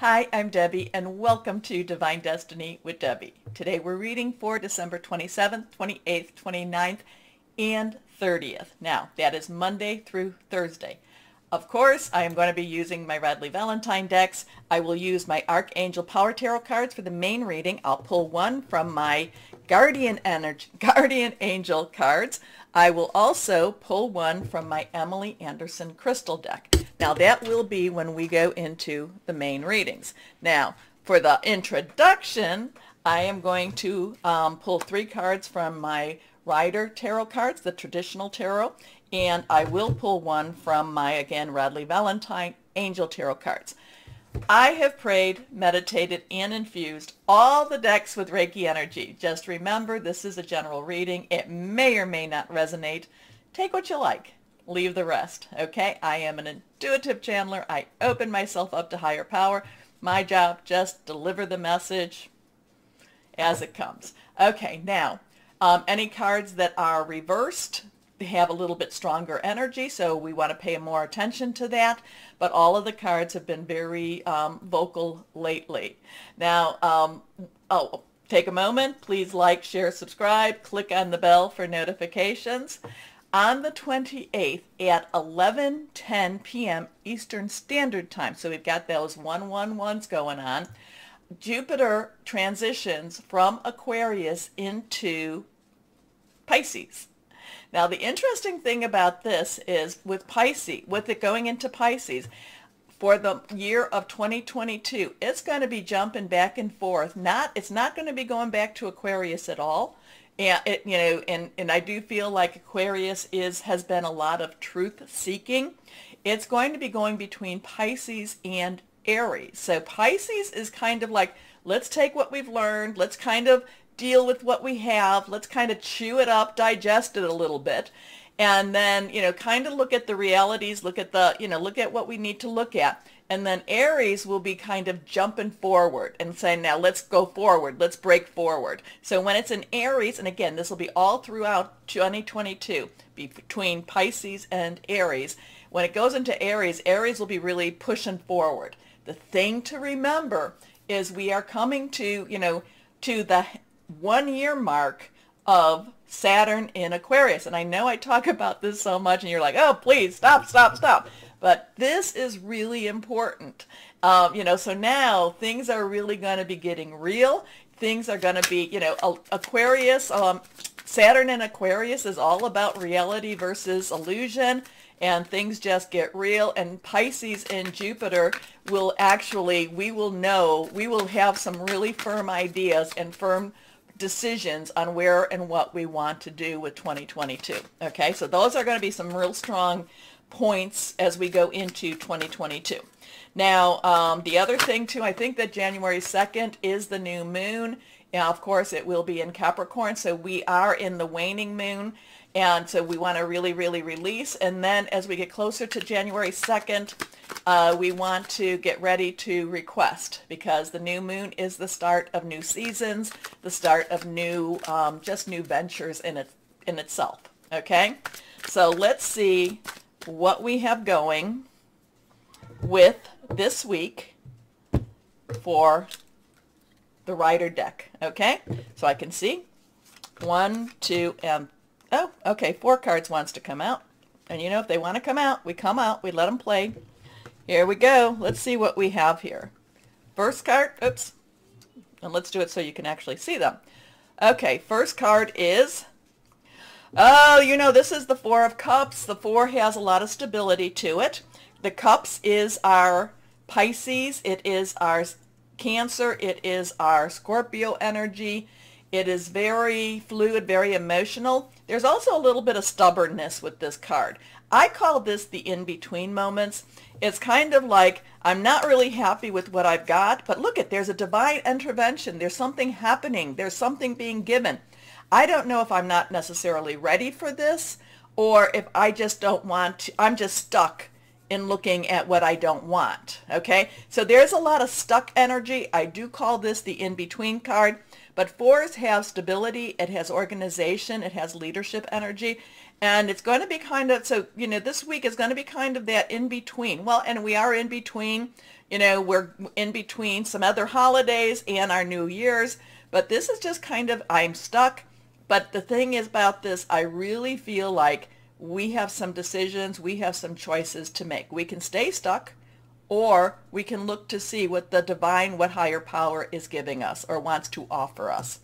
Hi, I'm Debbie, and welcome to Divine Destiny with Debbie. Today we're reading for December 27th, 28th, 29th, and 30th. Now, that is Monday through Thursday. Of course, I am going to be using my Radleigh Valentine decks. I will use my Archangel Power Tarot cards for the main reading. I'll pull one from my Guardian Energy, Guardian Angel cards. I will also pull one from my Emily Anderson Crystal deck. Now that will be when we go into the main readings. Now, for the introduction, I am going to um, pull three cards from my Rider Tarot cards, the traditional tarot, and I will pull one from my, again, Radleigh Valentine Angel Tarot cards. I have prayed, meditated, and infused all the decks with Reiki energy. Just remember, this is a general reading. It may or may not resonate. Take what you like. Leave the rest. Okay? I am an intuitive channeler. I open myself up to higher power. My job, just deliver the message as it comes. Okay, now, um, any cards that are reversed, have a little bit stronger energy, so we want to pay more attention to that. But all of the cards have been very um, vocal lately. Now, um, oh, take a moment. Please like, share, subscribe. Click on the bell for notifications. On the 28th at 11:10 p.m. Eastern Standard Time, so we've got those 111s going on, Jupiter transitions from Aquarius into Pisces. Now, the interesting thing about this is with Pisces, with it going into Pisces, for the year of 2022, it's going to be jumping back and forth. Not, it's not going to be going back to Aquarius at all. And it, you know, and, and I do feel like Aquarius is has been a lot of truth seeking. It's going to be going between Pisces and Aries. So Pisces is kind of like, let's take what we've learned, let's kind of deal with what we have. Let's kind of chew it up, digest it a little bit, and then, you know, kind of look at the realities, look at the, you know, look at what we need to look at. And then Aries will be kind of jumping forward and saying, now let's go forward, let's break forward. So when it's in Aries, and again, this will be all throughout 2022, between Pisces and Aries. When it goes into Aries, Aries will be really pushing forward. The thing to remember is we are coming to, you know, to the one year mark of Saturn in Aquarius. And I know I talk about this so much and you're like, oh, please stop, stop, stop. But this is really important. Um, you know, so now things are really going to be getting real. Things are going to be, you know, Aquarius, um, Saturn in Aquarius is all about reality versus illusion and things just get real and Pisces and Jupiter will actually, we will know, we will have some really firm ideas and firm decisions on where and what we want to do with 2022. Okay, so those are going to be some real strong points as we go into 2022. Now, um, the other thing too, I think that January 2nd is the new moon. Now, of course, it will be in Capricorn, so we are in the waning moon. And so we want to really, really release. And then as we get closer to January 2nd, uh, we want to get ready to request because the new moon is the start of new seasons, the start of new, um, just new ventures in, it, in itself. Okay? So let's see what we have going with this week for the rider deck. Okay? So I can see one, two, and Oh, okay, four cards wants to come out. And you know, if they want to come out, we come out, we let them play. Here we go. Let's see what we have here. First card, oops. And let's do it so you can actually see them. Okay, first card is, oh, you know, this is the Four of Cups. The Four has a lot of stability to it. The Cups is our Pisces. It is our Cancer. It is our Scorpio energy. It is very fluid, very emotional. There's also a little bit of stubbornness with this card. I call this the in-between moments. It's kind of like, I'm not really happy with what I've got, but look at, there's a divine intervention. There's something happening. There's something being given. I don't know if I'm not necessarily ready for this or if I just don't want to, I'm just stuck in looking at what I don't want. Okay, so there's a lot of stuck energy. I do call this the in-between card. But fours have stability, it has organization, it has leadership energy, and it's going to be kind of, so, you know, this week is going to be kind of that in between. Well, and we are in between, You know, we're in between some other holidays and our New Year's, but this is just kind of, I'm stuck. But the thing is about this, I really feel like we have some decisions, we have some choices to make. We can stay stuck or we can look to see what the divine, what higher power is giving us or wants to offer us.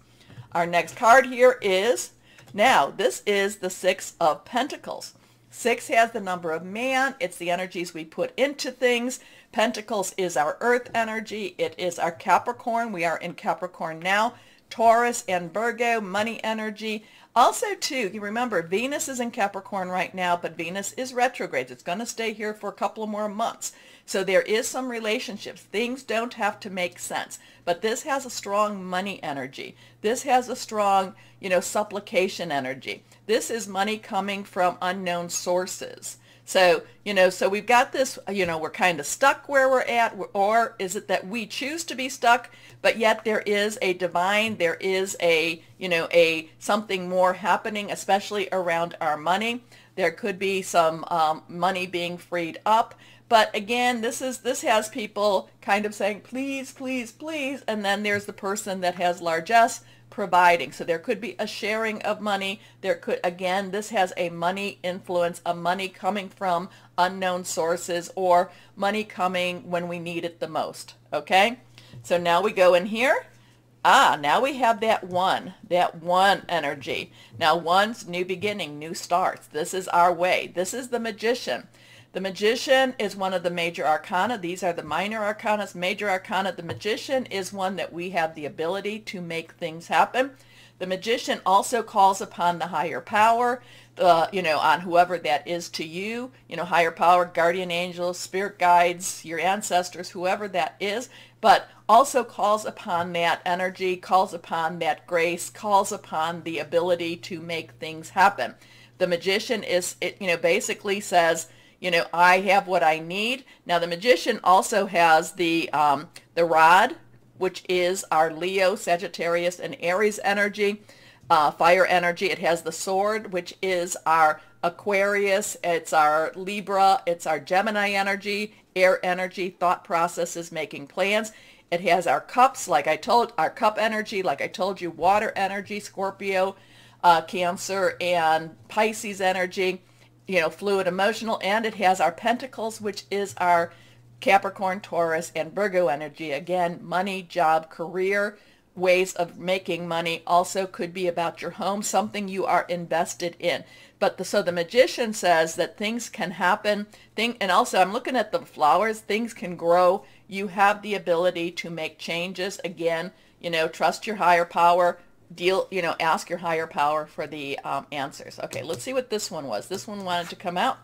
Our next card here is, now this is the Six of Pentacles. Six has the number of man. It's the energies we put into things. Pentacles is our earth energy. It is our Capricorn. We are in Capricorn now. Taurus and Virgo, money energy. Also, too, you remember Venus is in Capricorn right now, but Venus is retrograde. It's going to stay here for a couple of more months. So there is some relationships. Things don't have to make sense. But this has a strong money energy. This has a strong, you know, supplication energy. This is money coming from unknown sources. So, you know, so we've got this, you know, we're kind of stuck where we're at, or is it that we choose to be stuck, but yet there is a divine, there is a, you know, a something more happening, especially around our money. There could be some um, money being freed up. But again, this is this has people kind of saying, please, please, please. And then there's the person that has largesse providing. So there could be a sharing of money. There could, again, this has a money influence, a money coming from unknown sources or money coming when we need it the most. Okay? So now we go in here. Ah, now we have that one, that one energy. Now one's new beginning, new starts. This is our way. This is the magician. The magician is one of the major arcana. These are the minor arcana. Major arcana, the magician is one that we have the ability to make things happen. The magician also calls upon the higher power, uh, you know, on whoever that is to you, you know, higher power, guardian angels, spirit guides, your ancestors, whoever that is, but also calls upon that energy, calls upon that grace, calls upon the ability to make things happen. The magician is, it, you know, basically says, you know, I have what I need. Now the magician also has the, um, the rod, which is our Leo, Sagittarius, and Aries energy, uh, fire energy. It has the sword, which is our Aquarius, it's our Libra, it's our Gemini energy, air energy, thought processes, making plans. It has our cups, like I told, our cup energy, like I told you, water energy, Scorpio, uh, Cancer, and Pisces energy you know, fluid emotional, and it has our pentacles, which is our Capricorn, Taurus, and Virgo energy. Again, money, job, career, ways of making money also could be about your home, something you are invested in. But the, so the magician says that things can happen. Thing, and also I'm looking at the flowers. Things can grow. You have the ability to make changes. Again, you know, trust your higher power deal, you know, ask your higher power for the um, answers. Okay, let's see what this one was. This one wanted to come out.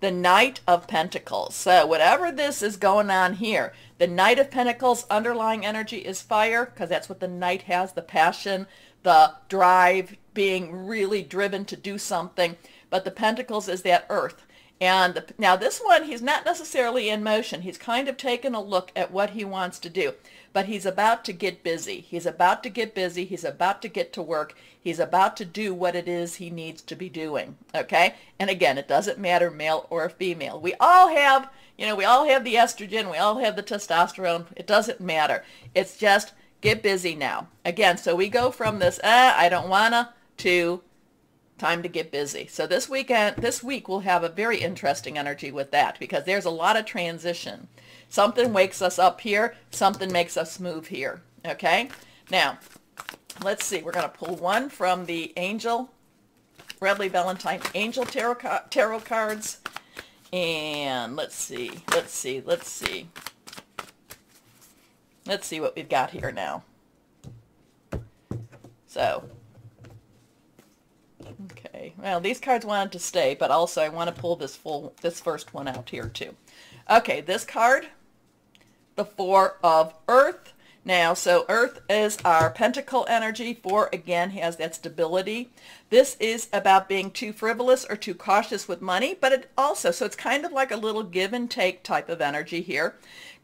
The Knight of Pentacles. So whatever this is going on here, the Knight of Pentacles underlying energy is fire because that's what the Knight has, the passion, the drive, being really driven to do something. But the Pentacles is that earth. And the, now this one, he's not necessarily in motion. He's kind of taken a look at what he wants to do but he's about to get busy. He's about to get busy. He's about to get to work. He's about to do what it is he needs to be doing. Okay? And again, it doesn't matter male or female. We all have, you know, we all have the estrogen. We all have the testosterone. It doesn't matter. It's just get busy now. Again, so we go from this, eh, I don't wanna, to time to get busy. So this weekend, this week we'll have a very interesting energy with that because there's a lot of transition. Something wakes us up here. Something makes us move here. Okay? Now, let's see. We're going to pull one from the Angel, Radleigh Valentine Angel Tarot, tarot cards. And let's see. Let's see. Let's see. Let's see what we've got here now. So, okay. Well, these cards wanted to stay, but also I want to pull this full, this first one out here too. Okay, this card the Four of Earth. Now, so Earth is our pentacle energy. Four, again, has that stability. This is about being too frivolous or too cautious with money, but it also, so it's kind of like a little give and take type of energy here.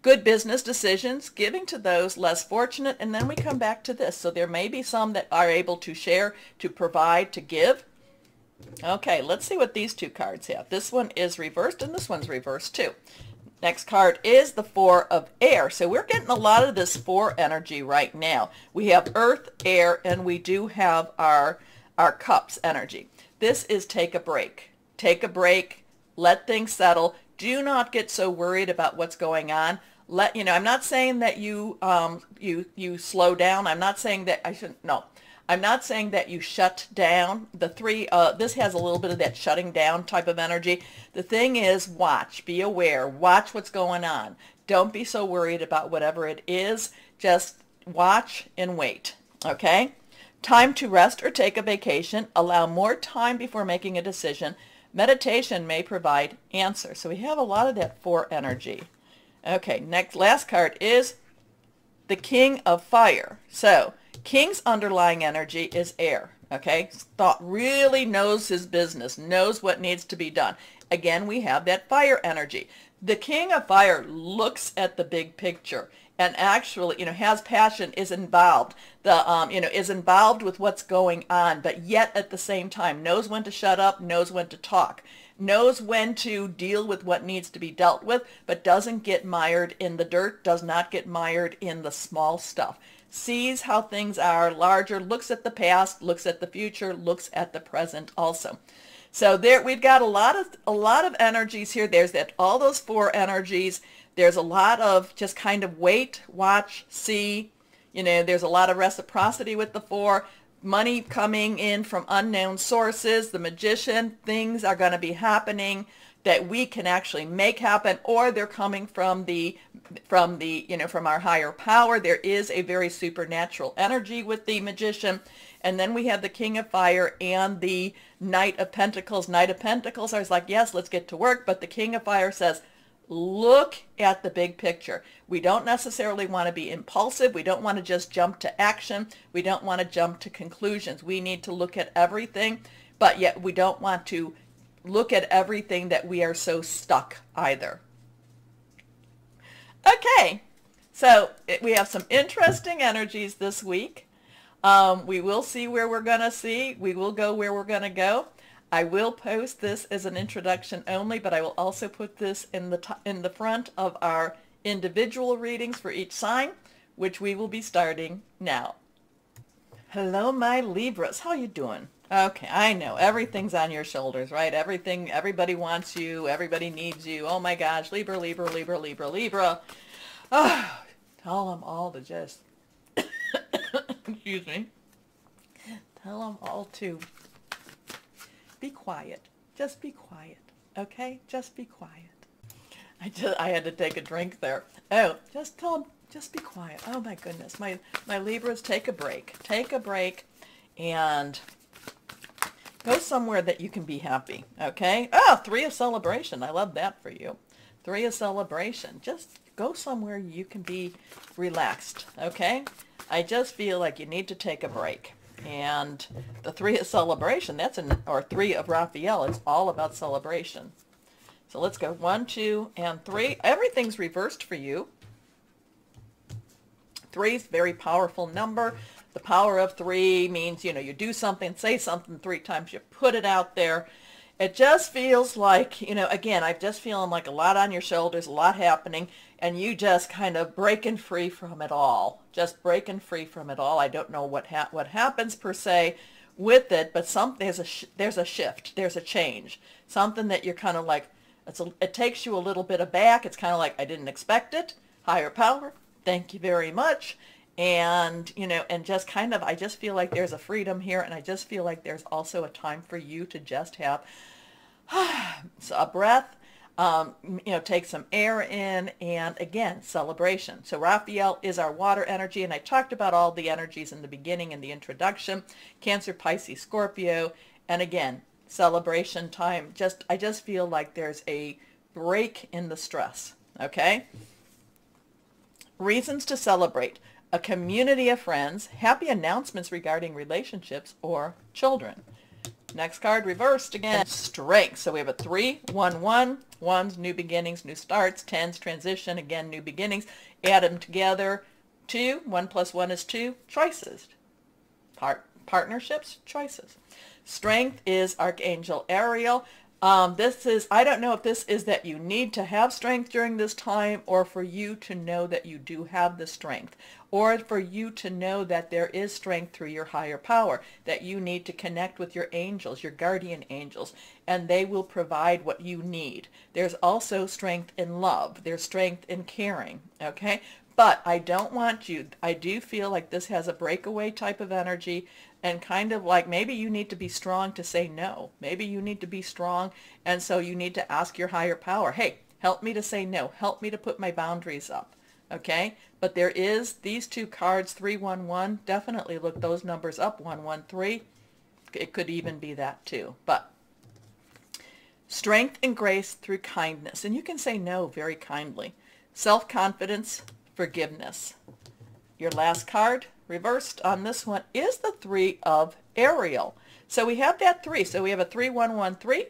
Good business decisions, giving to those less fortunate, and then we come back to this. So there may be some that are able to share, to provide, to give. Okay, let's see what these two cards have. This one is reversed, and this one's reversed too. Next card is the Four of Air. So we're getting a lot of this Four energy right now. We have Earth, Air, and we do have our, our Cups energy. This is take a break. Take a break. Let things settle. Do not get so worried about what's going on. Let you know. I'm not saying that you um, you you slow down. I'm not saying that I shouldn't. No, I'm not saying that you shut down. The three, uh, this has a little bit of that shutting down type of energy. The thing is watch, be aware, watch what's going on. Don't be so worried about whatever it is. Just watch and wait, okay? Time to rest or take a vacation. Allow more time before making a decision. Meditation may provide answers. So we have a lot of that four energy. Okay, next, last card is the King of Fire. So King's underlying energy is air. Okay, thought really knows his business, knows what needs to be done. Again, we have that fire energy. The king of fire looks at the big picture and actually, you know, has passion, is involved, the, um, you know, is involved with what's going on, but yet at the same time knows when to shut up, knows when to talk, knows when to deal with what needs to be dealt with, but doesn't get mired in the dirt, does not get mired in the small stuff sees how things are larger, looks at the past, looks at the future, looks at the present also. So there we've got a lot of a lot of energies here. There's that all those four energies. There's a lot of just kind of wait, watch, see. You know, there's a lot of reciprocity with the four. Money coming in from unknown sources. The magician, things are going to be happening that we can actually make happen or they're coming from the from the you know from our higher power. There is a very supernatural energy with the magician. And then we have the king of fire and the knight of pentacles. Knight of pentacles i was like yes let's get to work. But the king of fire says look at the big picture we don't necessarily want to be impulsive we don't want to just jump to action we don't want to jump to conclusions we need to look at everything but yet we don't want to look at everything that we are so stuck either. Okay, so we have some interesting energies this week. Um, we will see where we're going to see. We will go where we're going to go. I will post this as an introduction only, but I will also put this in the in the front of our individual readings for each sign, which we will be starting now. Hello, my Libras. How you doing? Okay, I know. Everything's on your shoulders, right? Everything, everybody wants you. Everybody needs you. Oh my gosh, Libra, Libra, Libra, Libra, Libra. Oh, tell them all to just, excuse me, tell them all to be quiet. Just be quiet, okay? Just be quiet. I just, I had to take a drink there. Oh, just tell them, just be quiet. Oh my goodness, my, my Libras, take a break. Take a break and Go somewhere that you can be happy, okay? Oh, three of celebration. I love that for you. Three of celebration. Just go somewhere you can be relaxed, okay? I just feel like you need to take a break. And the three of celebration, that's an, or three of Raphael, it's all about celebration. So let's go one, two, and three. Everything's reversed for you. Three is very powerful number. The power of three means, you know, you do something, say something three times, you put it out there. It just feels like, you know, again, I'm just feeling like a lot on your shoulders, a lot happening, and you just kind of breaking free from it all. Just breaking free from it all. I don't know what ha- what happens per se with it, but some there's a sh- there's a shift, there's a change, something that you're kind of like, it's a, it takes you a little bit aback. It's kind of like I didn't expect it. Higher power, thank you very much and you know and just kind of i just feel like there's a freedom here and i just feel like there's also a time for you to just have a breath um, you know take some air in and again celebration. So raphael is our water energy and i talked about all the energies in the beginning in the introduction. Cancer pisces scorpio and again celebration time. Just i just feel like there's a break in the stress okay? Reasons to celebrate a community of friends, happy announcements regarding relationships or children. Next card reversed again. Strength. So we have a three, one, one. Ones, new beginnings, new starts. Tens, transition. Again, new beginnings. Add them together. Two. One plus one is two. Choices. Part, partnerships, choices. Strength is Archangel Ariel. Um, this is, I don't know if this is that you need to have strength during this time or for you to know that you do have the strength or for you to know that there is strength through your higher power, that you need to connect with your angels, your guardian angels, and they will provide what you need. There's also strength in love. There's strength in caring, okay? But I don't want you, I do feel like this has a breakaway type of energy and kind of like maybe you need to be strong to say no. Maybe you need to be strong and so you need to ask your higher power, hey, help me to say no. Help me to put my boundaries up. Okay? But there is these two cards, 311, definitely look those numbers up, 113. It could even be that too. But strength and grace through kindness. And you can say no very kindly. Self-confidence, forgiveness. Your last card, reversed on this one, is the three of Ariel. So we have that three. So we have a 3113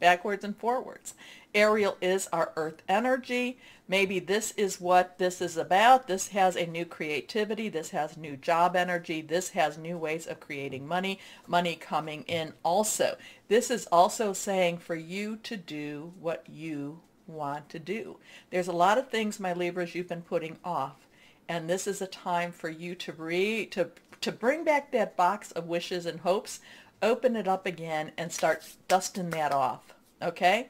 backwards and forwards. Ariel is our earth energy. Maybe this is what this is about. This has a new creativity. This has new job energy. This has new ways of creating money, money coming in also. This is also saying for you to do what you want to do. There's a lot of things, my Libras, you've been putting off. And this is a time for you to re to to bring back that box of wishes and hopes, open it up again and start dusting that off. Okay?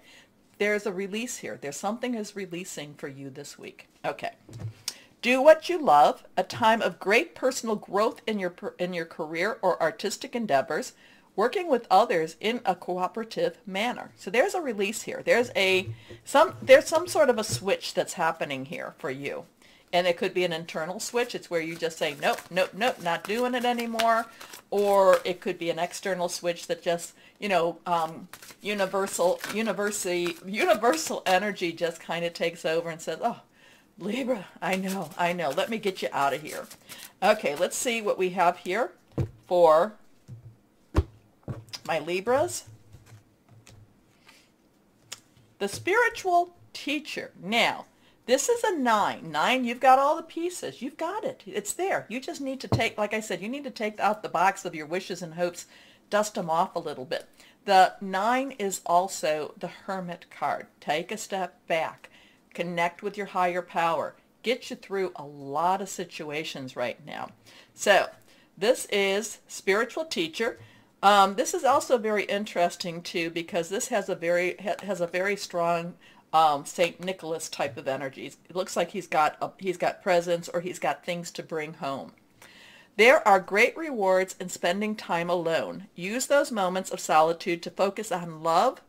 There's a release here. There's something is releasing for you this week. Okay. Do what you love, a time of great personal growth in your in your career or artistic endeavors working with others in a cooperative manner. So there's a release here. There's a some there's some sort of a switch that's happening here for you. And it could be an internal switch. It's where you just say, nope, nope, nope, not doing it anymore. Or it could be an external switch that just, you know, um, universal, university, universal energy just kind of takes over and says, oh, Libra, I know, I know. Let me get you out of here. Okay, let's see what we have here for my Libras. The spiritual teacher. Now, this is a nine. Nine, you've got all the pieces. You've got it. It's there. You just need to take, like I said, you need to take out the box of your wishes and hopes, dust them off a little bit. The nine is also the hermit card. Take a step back. Connect with your higher power. Get you through a lot of situations right now. So this is spiritual teacher. Um, this is also very interesting too because this has a very has a very strong um, Saint Nicholas type of energies. It looks like he's got a, he's got presents or he's got things to bring home. There are great rewards in spending time alone. Use those moments of solitude to focus on love,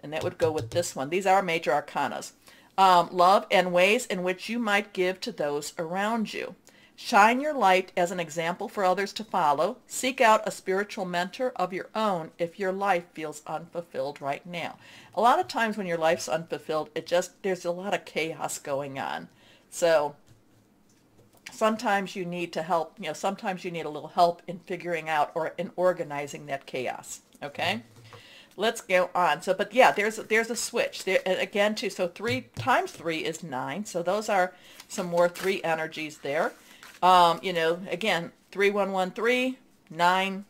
and that would go with this one. These are major arcanas. Um, love and ways in which you might give to those around you. Shine your light as an example for others to follow. Seek out a spiritual mentor of your own if your life feels unfulfilled right now. A lot of times when your life's unfulfilled, it just, there's a lot of chaos going on. So sometimes you need to help, you know, sometimes you need a little help in figuring out or in organizing that chaos. Okay? Mm-hmm. Let's go on. So, but yeah, there's there's a switch there again too. So three times three is nine. So those are some more three energies there. Um, you know, again, 3113, 9,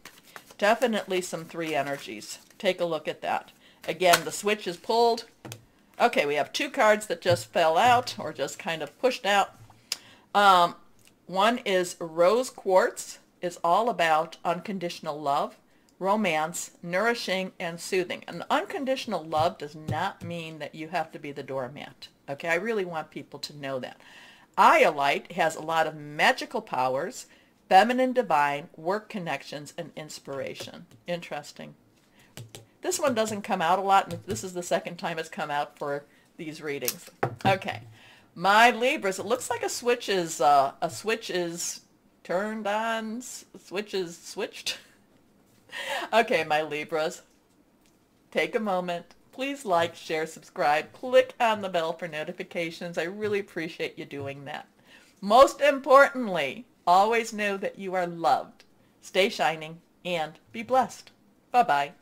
definitely some 3 energies. Take a look at that. Again, the switch is pulled. Okay, we have two cards that just fell out or just kind of pushed out. Um, one is Rose Quartz. It's all about unconditional love, romance, nourishing, and soothing. And unconditional love does not mean that you have to be the doormat. Okay, I really want people to know that. Iolite has a lot of magical powers, feminine divine, work connections, and inspiration. Interesting. This one doesn't come out a lot, and this is the second time it's come out for these readings. Okay. My Libras, it looks like a switch is, uh, a switch is turned on, switch is switched. okay, my Libras, take a moment, Please like, share, subscribe. Click on the bell for notifications. I really appreciate you doing that. Most importantly, always know that you are loved. Stay shining and be blessed. Bye-bye.